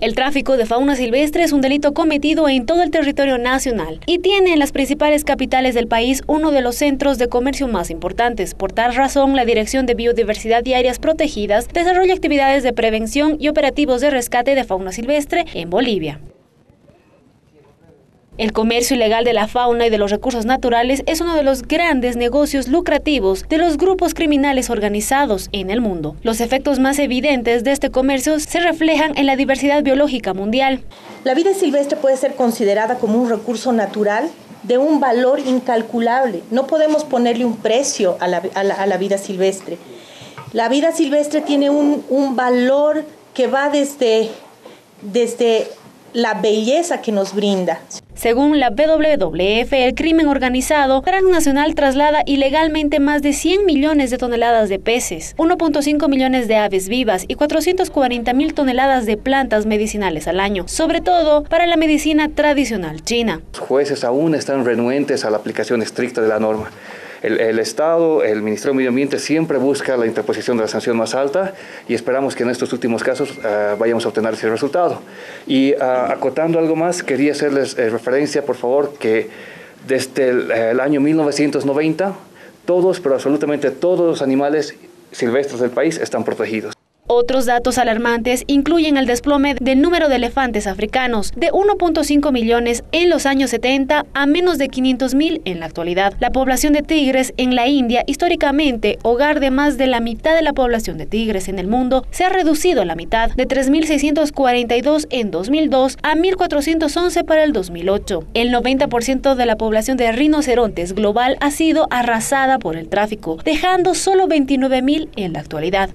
El tráfico de fauna silvestre es un delito cometido en todo el territorio nacional y tiene en las principales capitales del país uno de los centros de comercio más importantes. Por tal razón, la Dirección de Biodiversidad y Áreas Protegidas desarrolla actividades de prevención y operativos de rescate de fauna silvestre en Bolivia. El comercio ilegal de la fauna y de los recursos naturales es uno de los grandes negocios lucrativos de los grupos criminales organizados en el mundo. Los efectos más evidentes de este comercio se reflejan en la diversidad biológica mundial. La vida silvestre puede ser considerada como un recurso natural de un valor incalculable. No podemos ponerle un precio a la, vida silvestre. La vida silvestre tiene un, un valor que va desde, desde la belleza que nos brinda. Según la WWF, el crimen organizado transnacional traslada ilegalmente más de 100 millones de toneladas de peces, 1.5 millones de aves vivas y 440 mil toneladas de plantas medicinales al año, sobre todo para la medicina tradicional china. Los jueces aún están renuentes a la aplicación estricta de la norma el, Estado, el Ministerio de Medio Ambiente siempre busca la interposición de la sanción más alta y esperamos que en estos últimos casos uh, vayamos a obtener ese resultado. Y uh, acotando algo más, quería hacerles eh, referencia, por favor, que desde el, el año 1990, todos, pero absolutamente todos los animales silvestres del país están protegidos. Otros datos alarmantes incluyen el desplome del número de elefantes africanos de 1.5 millones en los años 70 a menos de 500 mil en la actualidad. La población de tigres en la India, históricamente hogar de más de la mitad de la población de tigres en el mundo, se ha reducido a la mitad, de 3.642 en 2002 a 1.411 para el 2008. El 90% de la población de rinocerontes global ha sido arrasada por el tráfico, dejando solo 29.000 en la actualidad.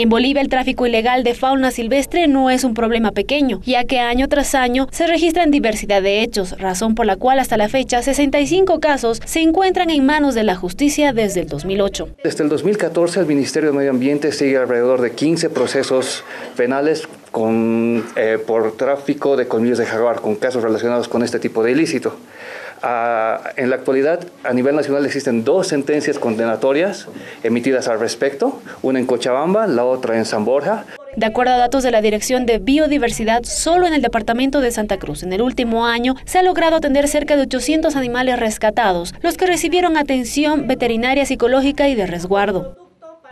En Bolivia el tráfico ilegal de fauna silvestre no es un problema pequeño, ya que año tras año se registran diversidad de hechos, razón por la cual hasta la fecha 65 casos se encuentran en manos de la justicia desde el 2008. Desde el 2014 el Ministerio de Medio Ambiente sigue alrededor de 15 procesos penales con, eh, por tráfico de colmillos de jaguar, con casos relacionados con este tipo de ilícito. En la actualidad, a nivel nacional existen dos sentencias condenatorias emitidas al respecto, una en Cochabamba, la otra en San Borja. De acuerdo a datos de la Dirección de Biodiversidad, solo en el departamento de Santa Cruz, en el último año, se ha logrado atender cerca de 800 animales rescatados, los que recibieron atención veterinaria, psicológica y de resguardo.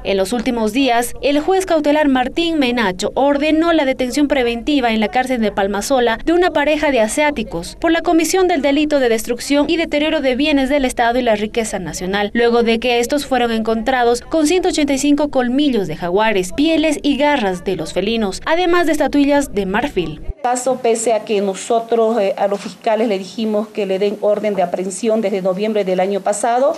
En los últimos días, el juez cautelar Martín Menacho ordenó la detención preventiva en la cárcel de Palmasola de una pareja de asiáticos por la comisión del delito de destrucción y deterioro de bienes del Estado y la riqueza nacional, luego de que estos fueron encontrados con 185 colmillos de jaguares, pieles y garras de los felinos, además de estatuillas de marfil. Caso pese a que nosotros eh, a los fiscales le dijimos que le den orden de aprehensión desde noviembre del año pasado,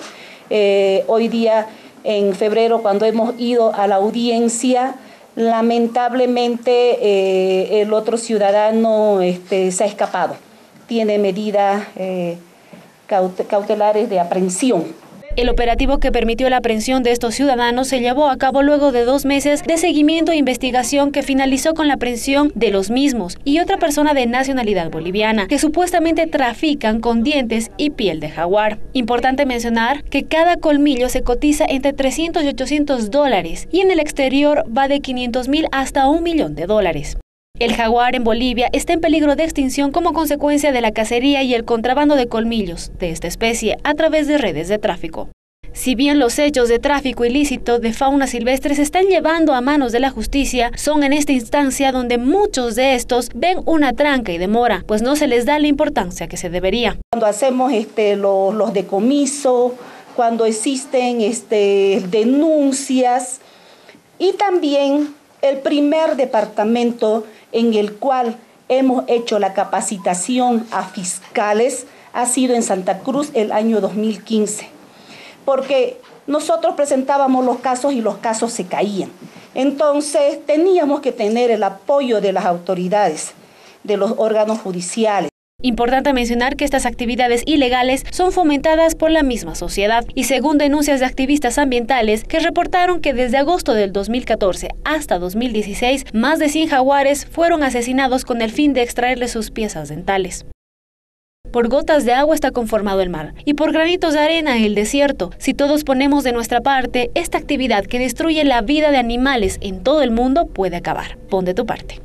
eh, hoy día en febrero cuando hemos ido a la audiencia. Lamentablemente eh, el otro ciudadano este, se ha escapado, tiene medidas eh, cautelares de aprehensión. El operativo que permitió la aprehensión de estos ciudadanos se llevó a cabo luego de dos meses de seguimiento e investigación que finalizó con la aprehensión de los mismos y otra persona de nacionalidad boliviana que supuestamente trafican con dientes y piel de jaguar. Importante mencionar que cada colmillo se cotiza entre 300 y 800 dólares y en el exterior va de 500 mil hasta un millón de dólares. El jaguar en Bolivia está en peligro de extinción como consecuencia de la cacería y el contrabando de colmillos de esta especie a través de redes de tráfico. Si bien los hechos de tráfico ilícito de fauna silvestre se están llevando a manos de la justicia, son en esta instancia donde muchos de estos ven una tranca y demora, pues no se les da la importancia que se debería. Cuando hacemos este, los, los decomisos, cuando existen este, denuncias y también el primer departamento en el cual hemos hecho la capacitación a fiscales ha sido en Santa Cruz el año 2015, porque nosotros presentábamos los casos y los casos se caían. Entonces teníamos que tener el apoyo de las autoridades, de los órganos judiciales. Importante mencionar que estas actividades ilegales son fomentadas por la misma sociedad y según denuncias de activistas ambientales que reportaron que desde agosto del 2014 hasta 2016 más de 100 jaguares fueron asesinados con el fin de extraerles sus piezas dentales. Por gotas de agua está conformado el mar y por granitos de arena el desierto. Si todos ponemos de nuestra parte, esta actividad que destruye la vida de animales en todo el mundo puede acabar. Pon de tu parte.